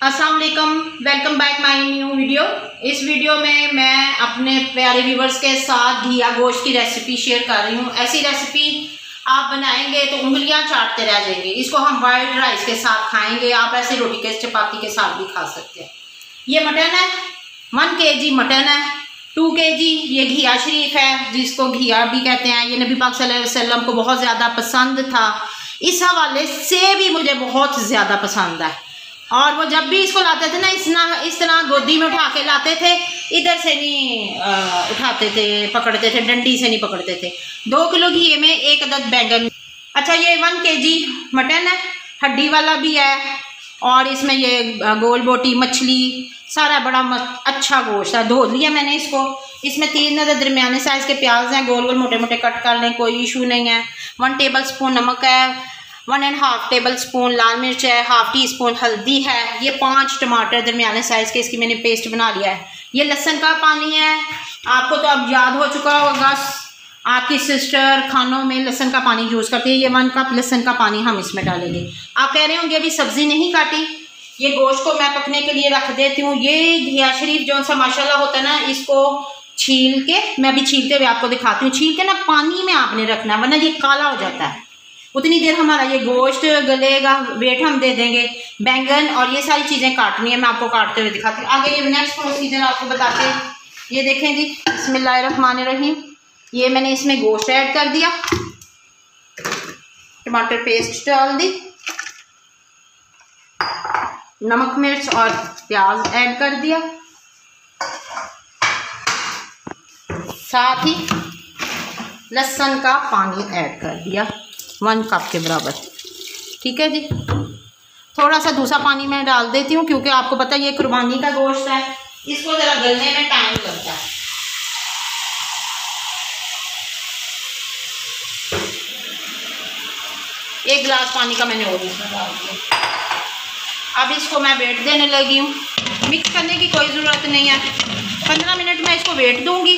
अस्सलाम वालेकुम back my new video इस वीडियो में मैं अपने प्यारे व्यूवर्स के साथ घिया गोश्त की रेसिपी शेयर कर रही हूँ। ऐसी रेसिपी आप बनाएँगे तो उंगलियाँ चाटते रह जाएँगे। इसको हम वाइट राइस के साथ खाएँगे। आप ऐसे रोटी के, चपाती के साथ भी खा सकते हैं। ये मटन है। वन के जी मटन है। टू के जी ये घिया शरीफ है, जिसको घिया भी कहते हैं। ये नबी पाक वसल्लम को बहुत ज़्यादा पसंद था। इस हवाले से भी मुझे बहुत ज़्यादा पसंद है। और वो जब भी इसको लाते थे ना इस ना इस तरह गोदी में उठा के लाते थे इधर से नहीं आ, उठाते थे पकड़ते थे डंडी से नहीं पकड़ते थे। दो किलो घी में एक अदद बैंगन। अच्छा ये वन के जी मटन है हड्डी वाला भी है और इसमें ये गोल बोटी मछली सारा बड़ा मस्त अच्छा गोश्त है। धो लिया मैंने इसको। इसमें तीन अदद दरमियाने साइज़ के प्याज हैं गोल गोल मोटे मोटे कट कर लें कोई इशू नहीं है। वन टेबल स्पून नमक है one and half tablespoon लाल मिर्च है हाफ़ टी स्पून हल्दी है। ये पाँच टमाटर दरमियाने साइज़ के, इसकी मैंने पेस्ट बना लिया है। ये लहसन का पानी है। आपको तो अब याद हो चुका होगा, आपकी सिस्टर खानों में लहसन का पानी यूज़ करती है। ये वन कप लहसन का पानी हम इसमें डालेंगे। आप कह रहे होंगे, अभी सब्ज़ी नहीं काटी। ये गोश्त को मैं पकने के लिए रख देती हूँ। ये घिया शरीफ जो सा माशाल्लाह होता है ना, इसको छील के, मैं भी छीलते हुए आपको दिखाती हूँ। छील के ना, पानी में आपने रखना है, वरना ये काला हो जाता है। उतनी देर हमारा ये गोश्त गलेगा, वेट हम दे देंगे। बैंगन और ये सारी चीज़ें काटनी है, मैं आपको काटते हुए दिखाती हूँ। आगे ये नेक्स्ट प्रोसीजर आपको बताते हैं। ये देखें जी बसमिल्लाम रहीम ये मैंने इसमें गोश्त ऐड कर दिया। टमाटर पेस्ट डाल दी। नमक, मिर्च और प्याज ऐड कर दिया। साथ ही लहसुन का पानी ऐड कर दिया। वन कप के बराबर। ठीक है जी? थोड़ा सा दूसरा पानी मैं डाल देती हूँ, क्योंकि आपको पता है ये कुर्बानी का गोश्त है। इसको ज़रा गलने में टाइम लगता है। एक गिलास पानी का मैंने और डाल दिया। अब इसको मैं वेट देने लगी हूँ। मिक्स करने की कोई ज़रूरत नहीं है। पंद्रह मिनट में इसको वेट दूँगी।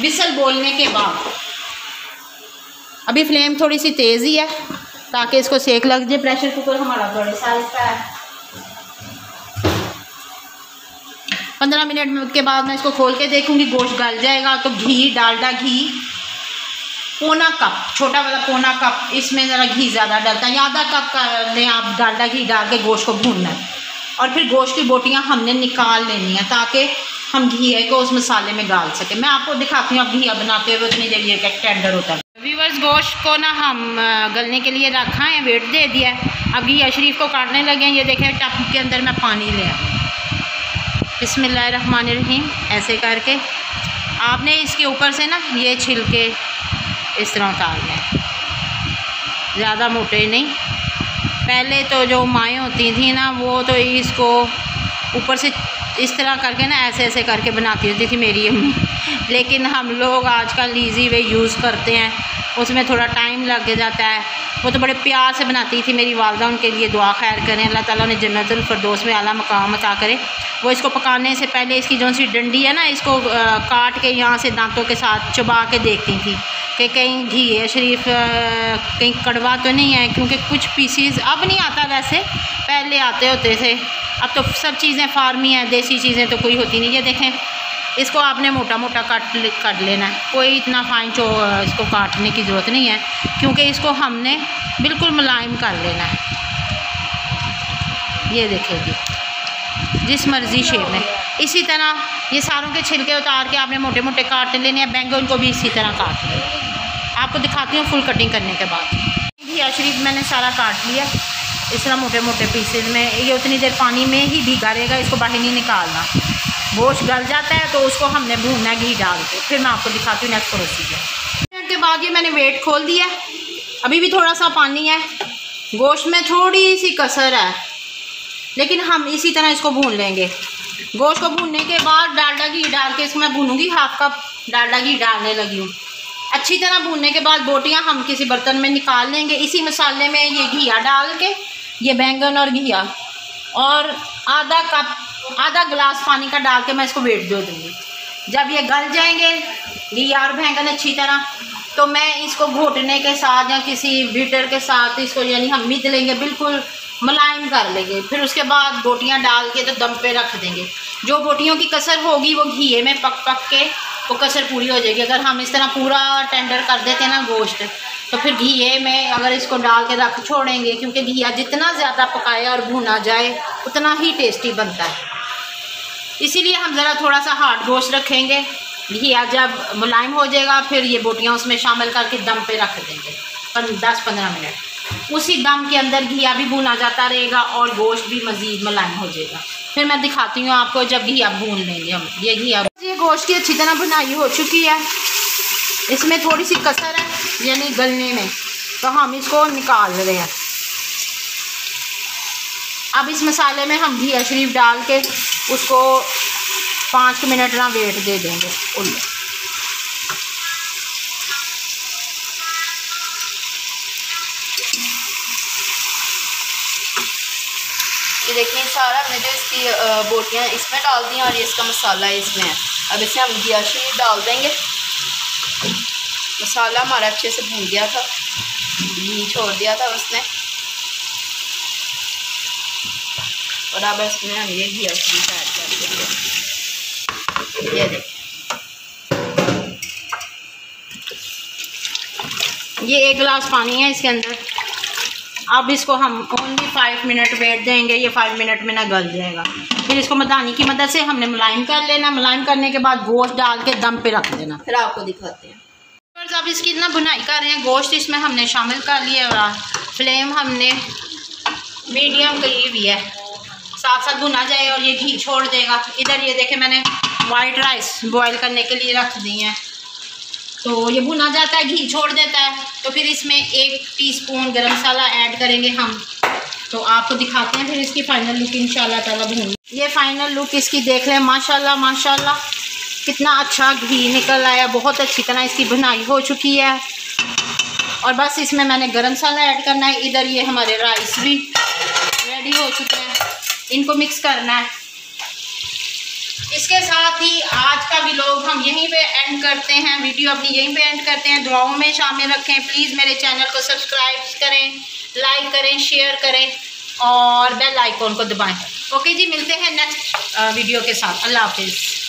बिसल बोलने के बाद। अभी फ्लेम थोड़ी सी तेज़ ही है ताकि इसको सेक लग जाए। प्रेशर कुकर हमारा बड़े साइज़ का है। पंद्रह मिनट के बाद मैं इसको खोल के देखूँगी, गोश्त गल जाएगा तो घी, डालडा घी। पौना कप, छोटा वाला पौना कप, इसमें ज़रा घी ज़्यादा डालता है। आधा कप कर आप डालडा घी डाल के गोश्त को भूनना है। और फिर गोश्त की बोटियाँ हमने निकाल लेनी है, ताकि हम घी को उस मसाले में डाल सकें। मैं आपको दिखाती हूँ अब घी बनाते हुए उतनी देर ये टेंडर होता है। व्यूवर्स गोश्त को ना हम गलने के लिए रखा है, वेट दे दिया अब घी शरीफ को काटने लगे हैं, ये देखें टप के अंदर मैं पानी ले रहीम ऐसे करके। आपने इसके ऊपर से ना ये छिलके इस तरह उतारने ज़्यादा मोटे नहीं। पहले तो जो माएँ होती थी ना, वो तो इसको ऊपर से इस तरह करके ना, ऐसे ऐसे करके बनाती होती थी मेरी अम्मी। लेकिन हम लोग आजकल ईजी वे यूज़ करते हैं। उसमें थोड़ा टाइम लग जाता है। वो तो बड़े प्यार से बनाती थी मेरी वालदा उनके लिए दुआ खैर करें। अल्लाह ताला ने जन्नतफरदोस में आला मकाम अता करे। वो इसको पकाने से पहले इसकी जो सी डंडी है ना इसको आ, काट के यहाँ से दांतों के साथ चबा के देखती थी कि कहीं घी है शरीफ कहीं कड़वा तो नहीं है क्योंकि कुछ पीसीज अब नहीं आता वैसे। पहले आते होते थे। अब तो सब चीज़ें फार्मी हैं देसी चीज़ें तो कोई होती नहीं ये देखें इसको आपने मोटा मोटा काट कर लेना है। कोई इतना फाइन चो, इसको काटने की ज़रूरत नहीं है, क्योंकि इसको हमने बिल्कुल मुलायम कर लेना है। ये देखेगी। जिस मर्ज़ी शेप में। इसी तरह ये सारों के छिलके उतार के आपने मोटे मोटे काट लेने हैं, बैंगन को भी इसी तरह काट लेना आपको दिखाती हूँ फुल कटिंग करने के बाद। शरीफ मैंने सारा काट लिया। इस तरह मोटे मोटे पीसेज में, ये उतनी देर पानी में ही भीगा रहेगा, इसको बाहर नहीं निकालना। गोश्त गल जाता है तो उसको हमने भूनना घी डाल के, फिर मैं आपको दिखाती हूँ नेक्स्ट प्रोसीजर मिनट के बाद ये मैंने वेट खोल दिया है। अभी भी थोड़ा सा पानी है। गोश्त में थोड़ी सी कसर है। लेकिन हम इसी तरह इसको भून लेंगे। गोश्त को भूनने के बाद डालडा घी डाल के इसको मैं भूनूँगी हाफ़ कप डालडा घी डालने लगी हूँ। अच्छी तरह भूनने के बाद बोटियाँ हम किसी बर्तन में निकाल लेंगे। इसी मसाले में ये घिया डाल के, ये बैंगन और घिया, और आधा कप आधा गिलास पानी का डाल के मैं इसको वेट दे दूँगी। जब ये गल जाएँगे घिया और बैंगन अच्छी तरह तो मैं इसको घोटने के साथ या किसी बीटर के साथ इसको यानी हम मिद लेंगे, बिल्कुल मुलायम कर लेंगे। फिर उसके बाद बोटियाँ डाल के तो दम पे रख देंगे। जो बोटियों की कसर होगी, वो घी में पक पक के वो कसर पूरी हो जाएगी। अगर हम इस तरह पूरा टेंडर कर देते हैं ना गोश्त तो फिर घी में अगर इसको डाल के रख छोड़ेंगे, क्योंकि घिया जितना ज़्यादा पकाया और भुना जाए, उतना ही टेस्टी बनता है। इसीलिए हम ज़रा थोड़ा सा हार्ड गोश्त रखेंगे। घिया जब मुलायम हो जाएगा, फिर ये बोटियाँ उसमें शामिल करके दम पे रख देंगे। दस पंद्रह मिनट। उसी दम के अंदर घिया भी भुना जाता रहेगा और गोश्त भी मज़ीद मुलायम हो जाएगा। फिर मैं दिखाती हूँ आपको जब घिया भून लेंगे हम। ये घिया ये गोश्त की अच्छी तरह बुनाई हो चुकी है। इसमें थोड़ी सी कसर है, यानी गलने में। तो हम इसको निकाल रहे हैं। अब इस मसाले में हम घी शरीफ डाल के उसको पाँच मिनट ना वेट दे देंगे, उल्ले। ये देखिए, सारा हमने जो इसकी बोटियाँ इसमें डाल दी और ये इसका मसाला इसमें है। अब इसे हम घिया शरीफ डाल देंगे। मसाला हमारा अच्छे से भून गया था, घी छोड़ दिया था उसने। और अब इसमें हम ये घी शरीफ ऐड कर देंगे ये देखें ये एक गिलास पानी है इसके अंदर अब इसको हम ओनली फाइव मिनट वेट देंगे ये फाइव मिनट में ना गल जाएगा फिर इसको मदानी की मदद से हमने मुलायम कर लेना मुलायम करने के बाद गोश्त डाल के दम पे रख देना फिर आपको दिखाते हैं अब इसकी ना बुनाई कर रहे हैं गोश्त इसमें हमने शामिल कर लिया और फ्लेम हमने मीडियम करी हुई है साथ साथ भुना जाए और ये घी छोड़ देगा। तो इधर ये देखे मैंने वाइट राइस बॉईल करने के लिए रख दी हैं। तो ये भुना जाता है, घी छोड़ देता है। तो फिर इसमें एक टीस्पून गरम मसाला ऐड करेंगे हम। तो आपको दिखाते हैं फिर इसकी फ़ाइनल लुक इंशाल्लाह ताला भून। ये फ़ाइनल लुक इसकी देख लें, माशाल्लाह माशाल्लाह। कितना अच्छा घी निकल आया, बहुत अच्छी तरह इसकी बुनाई हो चुकी है। और बस इसमें मैंने गरम मसाला ऐड करना है। इधर ये हमारे राइस भी रेडी हो चुके हैं। इनको मिक्स करना है। इसके साथ ही आज का भी लोग हम यहीं पे एंड करते हैं। वीडियो अपनी यहीं पे एंड करते हैं। दुआओं में शामिल रखें। प्लीज़ मेरे चैनल को सब्सक्राइब करें लाइक करें शेयर करें और बेल आइकॉन को दबाएँ। ओके जी, मिलते हैं नेक्स्ट वीडियो के साथ। अल्लाह हाफिज़।